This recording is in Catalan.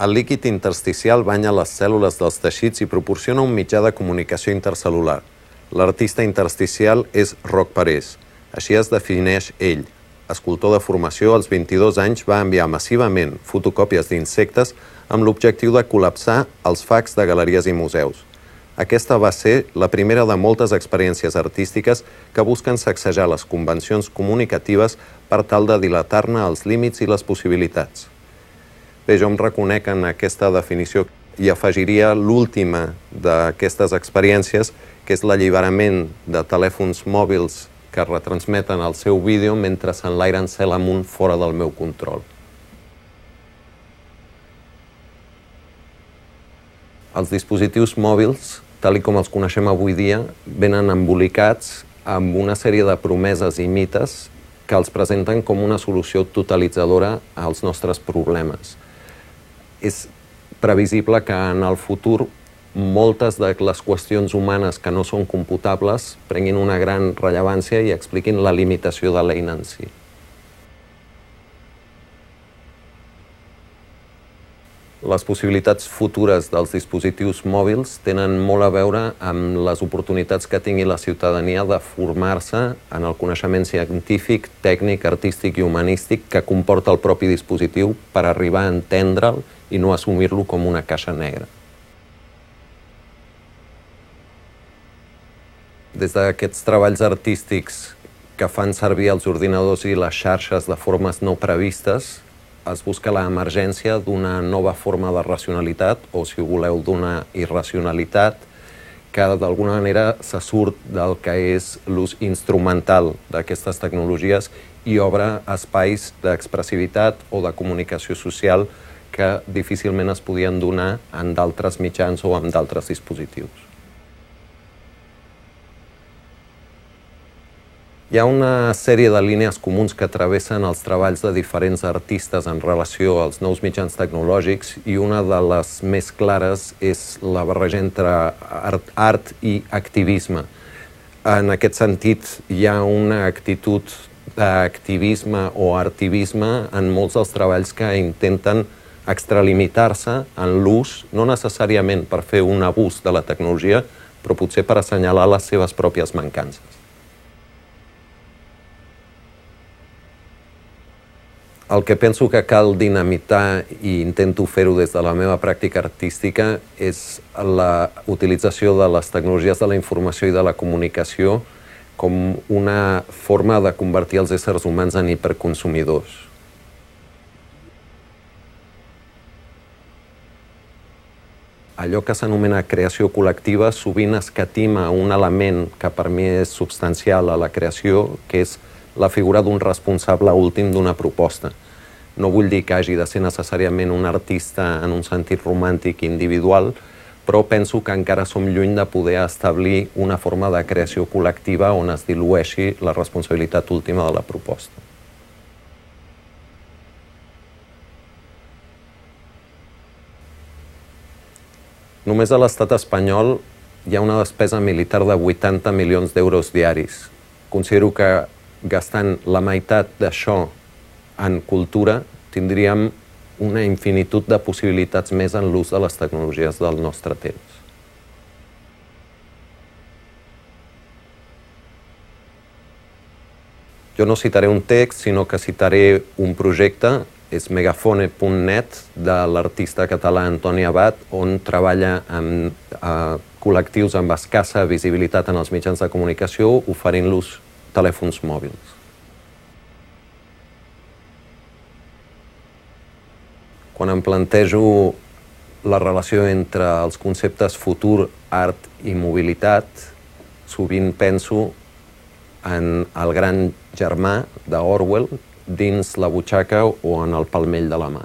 El líquid intersticial banya les cèl·lules dels teixits i proporciona un mitjà de comunicació intercel·lular. L'artista intersticial és Roc Parés. Així es defineix ell. Escultor de formació, als 22 anys va enviar massivament fotocòpies d'insectes amb l'objectiu de col·lapsar els fax de galeries i museus. Aquesta va ser la primera de moltes experiències artístiques que busquen sacsejar les convencions comunicatives per tal de dilatar-ne els límits i les possibilitats. Bé, jo em reconec en aquesta definició i afegiria l'última d'aquestes experiències, que és l'alliberament de telèfons mòbils que retransmeten el seu vídeo mentre s'enlairen cel amunt fora del meu control. Els dispositius mòbils, tal com els coneixem avui dia, venen embolicats amb una sèrie de promeses i mites que els presenten com una solució totalitzadora als nostres problemes. És previsible que en el futur moltes de les qüestions humanes que no són computables prenguin una gran rellevància i expliquin la limitació de l'eina en si. Les possibilitats futures dels dispositius mòbils tenen molt a veure amb les oportunitats que tingui la ciutadania de formar-se en el coneixement científic, tècnic, artístic i humanístic que comporta el propi dispositiu per arribar a entendre'l i no assumir-lo com una caixa negra. Des d'aquests treballs artístics que fan servir els ordinadors i les xarxes de formes no previstes, es busca la emergència d'una nova forma de racionalitat, o si voleu, d'una irracionalitat, que d'alguna manera se surt del que és l'ús instrumental d'aquestes tecnologies i obre espais d'expressivitat o de comunicació social que difícilment es podien donar en d'altres mitjans o en d'altres dispositius. Hi ha una sèrie de línies comuns que travessen els treballs de diferents artistes en relació als nous mitjans tecnològics i una de les més clares és la barreja entre art, art i activisme. En aquest sentit, hi ha una actitud d'activisme o artivisme en molts dels treballs que intenten extralimitar-se en l'ús, no necessàriament per fer un abús de la tecnologia, però potser per assenyalar les seves pròpies mancances. El que penso que cal dinamitar i intento fer-ho des de la meva pràctica artística és la utilització de les tecnologies de la informació i de la comunicació com una forma de convertir els éssers humans en hiperconsumidors. Allò que s'anomena creació col·lectiva sovint escatima un element que per mi és substancial a la creació, que és la figura d'un responsable últim d'una proposta. No vull dir que hagi de ser necessàriament un artista en un sentit romàntic individual, però penso que encara som lluny de poder establir una forma de creació col·lectiva on es dilueixi la responsabilitat última de la proposta. Només a l'estat espanyol hi ha una despesa militar de 80 milions d'euros diaris. Considero que gastant la meitat d'això en cultura tindríem una infinitud de possibilitats més en l'ús de les tecnologies del nostre temps. Jo no citaré un text, sinó que citaré un projecte, és megafone.net, de l'artista català Antoni Abad, on treballa amb eh, col·lectius amb escassa visibilitat en els mitjans de comunicació, oferint-los telèfons mòbils. Quan em plantejo la relació entre els conceptes futur, art i mobilitat, sovint penso en el gran germà d'Orwell dins la butxaca o en el palmell de la mà.